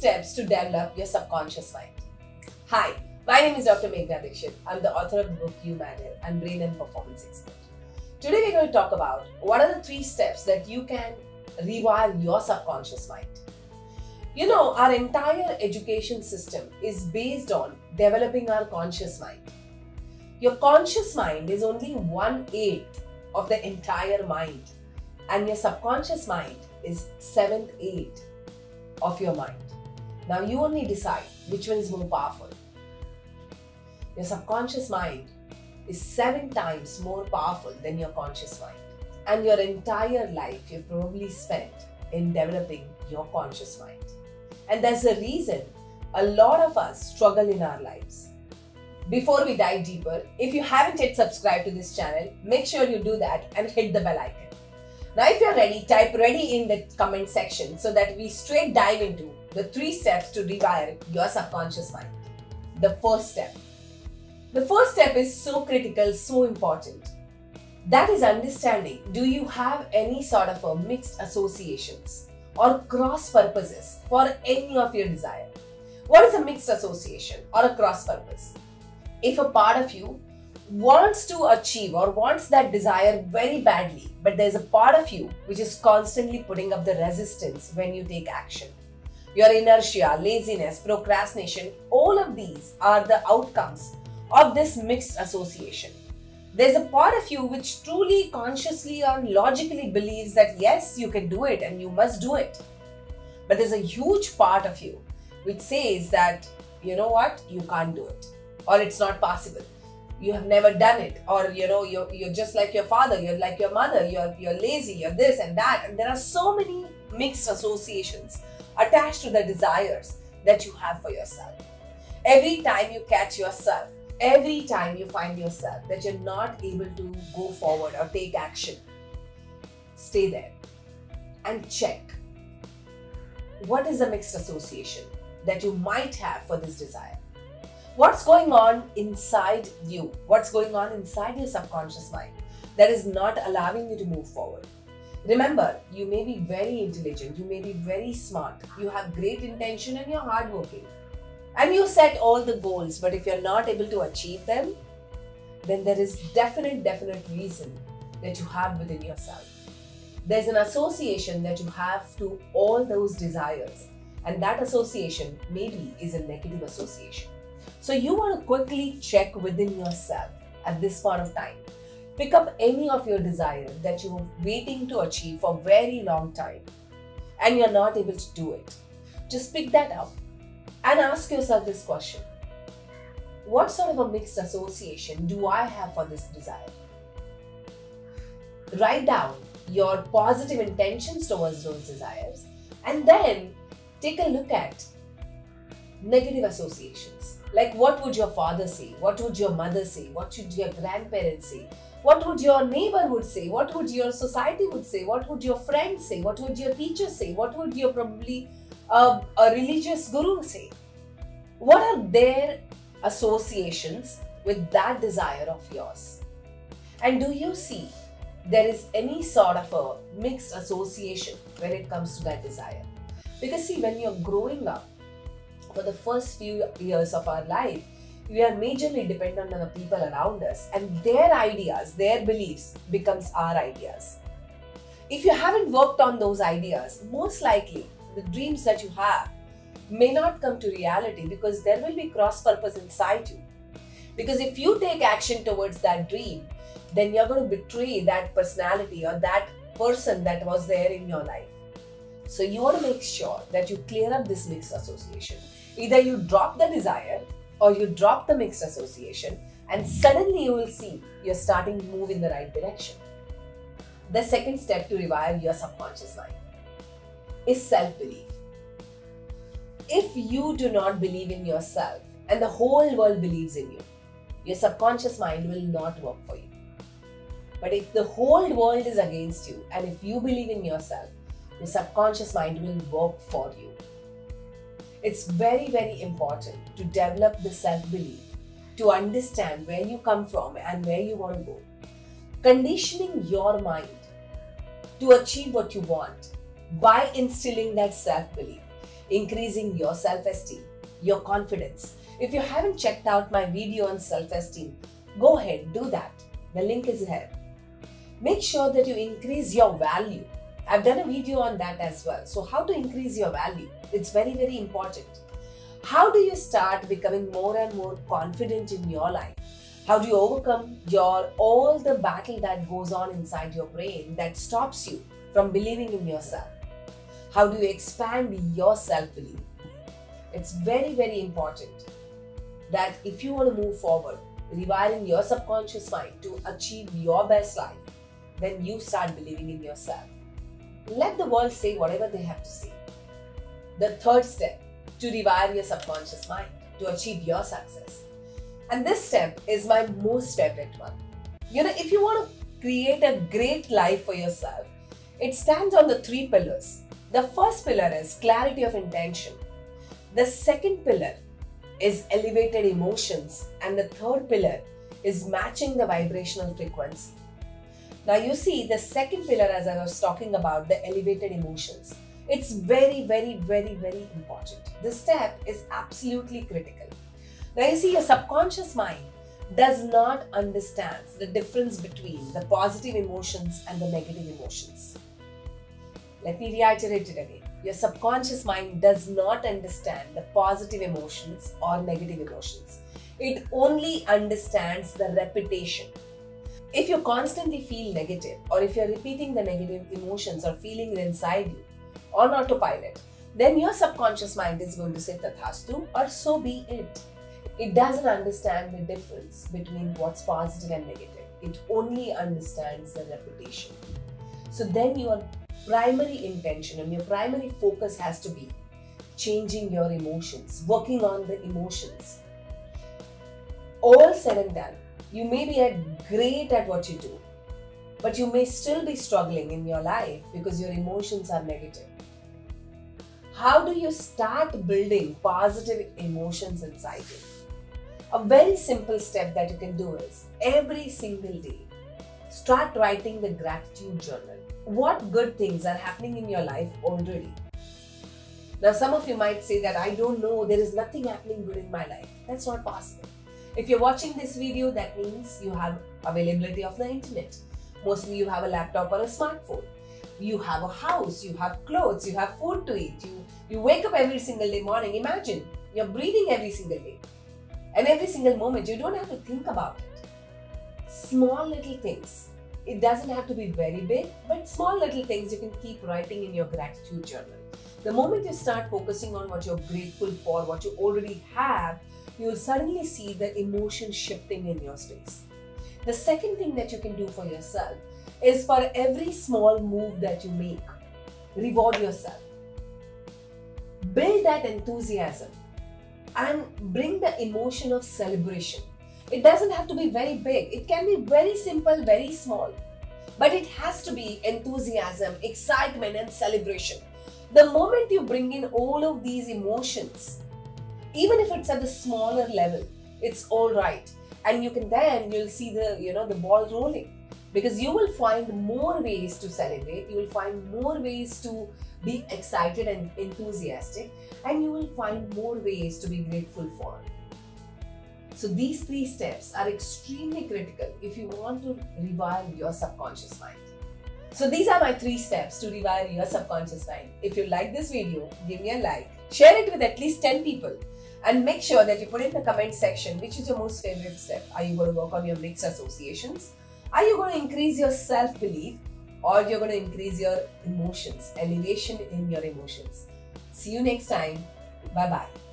steps to develop your subconscious mind. Hi, my name is Dr. Meghana Dikshit. I'm the author of the book You Matter and Brain and Performance Expert. Today we're going to talk about what are the three steps that you can rewire your subconscious mind. You know, our entire education system is based on developing our conscious mind. Your conscious mind is only one eighth of the entire mind, and your subconscious mind is seventh eighth of your mind. Now you only decide which one is more powerful. Your subconscious mind is seven times more powerful than your conscious mind. And your entire life you've probably spent in developing your conscious mind. And that's the reason a lot of us struggle in our lives. Before we dive deeper, if you haven't yet subscribed to this channel, make sure you do that and hit the bell icon. Now, if you're ready, type ready in the comment section so that we straight dive into the three steps to rewire your subconscious mind. The first step. The first step is so critical, so important. That is understanding do you have any sort of a mixed associations or cross purposes for any of your desire? What is a mixed association or a cross purpose? If a part of you wants to achieve or wants that desire very badly, but there's a part of you which is constantly putting up the resistance when you take action. Your inertia, laziness, procrastination, all of these are the outcomes of this mixed association. There's a part of you which truly, consciously, or logically believes that yes, you can do it and you must do it. But there's a huge part of you which says that, you know what, you can't do it or it's not possible you have never done it or you know you're, you're just like your father you're like your mother you're you're lazy you're this and that and there are so many mixed associations attached to the desires that you have for yourself. Every time you catch yourself every time you find yourself that you're not able to go forward or take action stay there and check what is a mixed association that you might have for this desire. What's going on inside you, what's going on inside your subconscious mind that is not allowing you to move forward. Remember, you may be very intelligent, you may be very smart, you have great intention and you're hardworking. And you set all the goals, but if you're not able to achieve them, then there is definite, definite reason that you have within yourself. There's an association that you have to all those desires, and that association maybe is a negative association. So you want to quickly check within yourself at this point of time. Pick up any of your desire that you're waiting to achieve for a very long time and you're not able to do it. Just pick that up and ask yourself this question. What sort of a mixed association do I have for this desire? Write down your positive intentions towards those desires and then take a look at negative associations like, what would your father say? What would your mother say? What would your grandparents say? What would your neighborhood say? What would your society would say? What would your friends say? What would your teacher say? What would your probably uh, a religious guru say? What are their associations with that desire of yours? And do you see there is any sort of a mixed association when it comes to that desire? Because see, when you're growing up, for the first few years of our life, we are majorly dependent on the people around us and their ideas, their beliefs becomes our ideas. If you haven't worked on those ideas, most likely the dreams that you have may not come to reality because there will be cross purpose inside you. Because if you take action towards that dream, then you're going to betray that personality or that person that was there in your life. So you want to make sure that you clear up this mixed association. Either you drop the desire or you drop the mixed association, and suddenly you will see you're starting to move in the right direction. The second step to revive your subconscious mind is self belief. If you do not believe in yourself and the whole world believes in you, your subconscious mind will not work for you. But if the whole world is against you and if you believe in yourself, your subconscious mind will work for you. It's very, very important to develop the self belief, to understand where you come from and where you want to go. Conditioning your mind to achieve what you want by instilling that self belief increasing your self esteem, your confidence. If you haven't checked out my video on self esteem, go ahead, do that. The link is here. Make sure that you increase your value. I've done a video on that as well. So, how to increase your value? It's very, very important. How do you start becoming more and more confident in your life? How do you overcome your all the battle that goes on inside your brain that stops you from believing in yourself? How do you expand your self belief? It's very, very important that if you want to move forward, rewiring your subconscious mind to achieve your best life, then you start believing in yourself. Let the world say whatever they have to say. The third step to rewire your subconscious mind to achieve your success. And this step is my most favorite one. You know, if you want to create a great life for yourself, it stands on the three pillars. The first pillar is clarity of intention. The second pillar is elevated emotions. And the third pillar is matching the vibrational frequency. Now, you see, the second pillar, as I was talking about, the elevated emotions, it's very, very, very, very important. This step is absolutely critical. Now, you see, your subconscious mind does not understand the difference between the positive emotions and the negative emotions. Let me reiterate it again. Your subconscious mind does not understand the positive emotions or negative emotions. It only understands the repetition. If you constantly feel negative, or if you're repeating the negative emotions or feelings inside you on autopilot, then your subconscious mind is going to say Tathastu or so be it. It doesn't understand the difference between what's positive and negative. It only understands the repetition. So then your primary intention and your primary focus has to be changing your emotions, working on the emotions. All said and done, you may be great at what you do, but you may still be struggling in your life because your emotions are negative. How do you start building positive emotions inside you? A very simple step that you can do is every single day, start writing the gratitude journal what good things are happening in your life already. Now, some of you might say that I don't know, there is nothing happening good in my life. That's not possible. If you're watching this video, that means you have availability of the internet. Mostly you have a laptop or a smartphone. You have a house, you have clothes, you have food to eat. You, you wake up every single day morning. Imagine you're breathing every single day. And every single moment, you don't have to think about it. Small little things it doesn't have to be very big, but small little things you can keep writing in your gratitude journal. The moment you start focusing on what you're grateful for, what you already have, you'll suddenly see the emotion shifting in your space. The second thing that you can do for yourself is for every small move that you make, reward yourself. Build that enthusiasm and bring the emotion of celebration it doesn't have to be very big. It can be very simple, very small. But it has to be enthusiasm, excitement, and celebration. The moment you bring in all of these emotions, even if it's at the smaller level, it's all right. And you can then you'll see the you know the ball rolling because you will find more ways to celebrate you will find more ways to be excited and enthusiastic and you will find more ways to be grateful for so these three steps are extremely critical if you want to revive your subconscious mind. So these are my three steps to revive your subconscious mind. If you like this video, give me a like, share it with at least 10 people and make sure that you put in the comment section which is your most favorite step. Are you going to work on your mixed associations? Are you going to increase your self-belief or you're going to increase your emotions, elevation in your emotions? See you next time. Bye-bye.